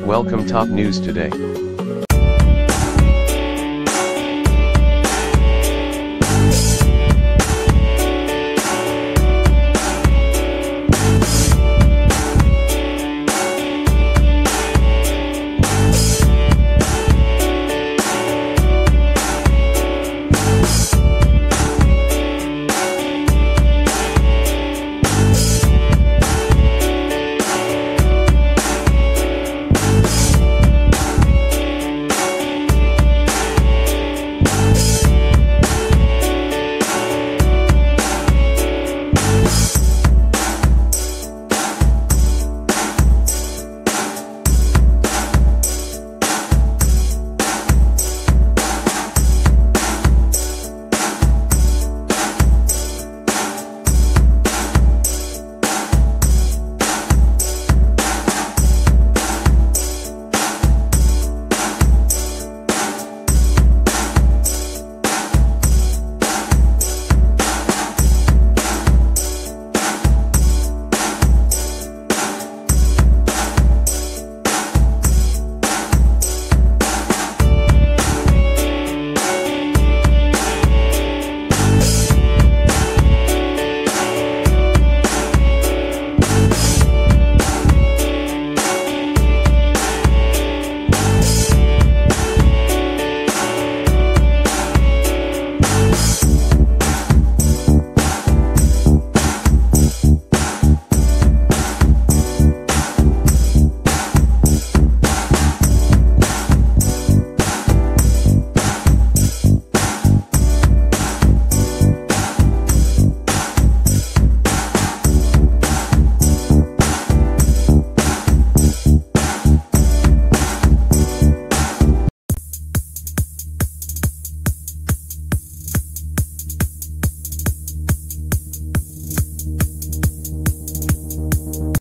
Welcome top news today.